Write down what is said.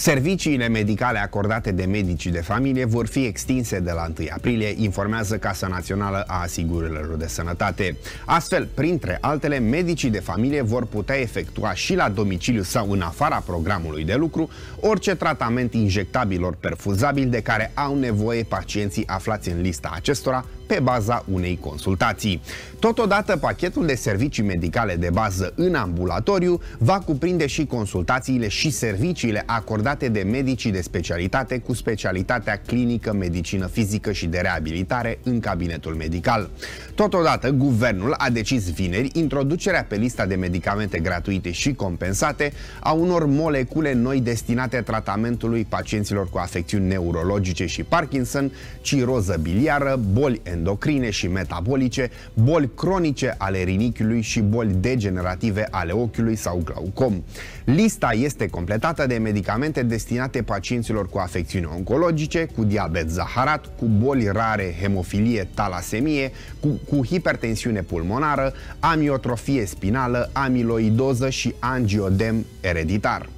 Serviciile medicale acordate de medicii de familie vor fi extinse de la 1 aprilie, informează Casa Națională a Asigurărilor de Sănătate. Astfel, printre altele, medicii de familie vor putea efectua și la domiciliu sau în afara programului de lucru orice tratament injectabil ori perfuzabil de care au nevoie pacienții aflați în lista acestora pe baza unei consultații. Totodată, pachetul de servicii medicale de bază în ambulatoriu va cuprinde și consultațiile și serviciile acordate de medicii de specialitate cu specialitatea clinică, medicină fizică și de reabilitare în cabinetul medical. Totodată, guvernul a decis vineri introducerea pe lista de medicamente gratuite și compensate a unor molecule noi destinate tratamentului pacienților cu afecțiuni neurologice și Parkinson, ciroză biliară, boli endocrine și metabolice, boli cronice ale rinichiului și boli degenerative ale ochiului sau glaucom. Lista este completată de medicamente destinate pacienților cu afecțiuni oncologice, cu diabet zaharat, cu boli rare, hemofilie, talasemie, cu, cu hipertensiune pulmonară, amiotrofie spinală, amiloidoză și angiodem ereditar.